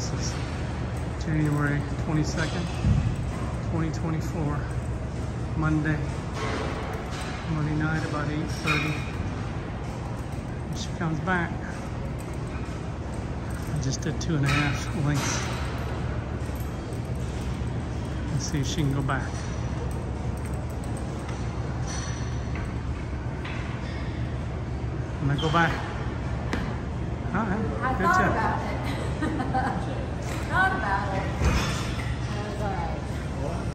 This is January 22nd, 2024, Monday. Monday night about 8.30. And she comes back. I just did two and a half lengths. Let's see if she can go back. I'm gonna go back. All right, I good thought job. about it.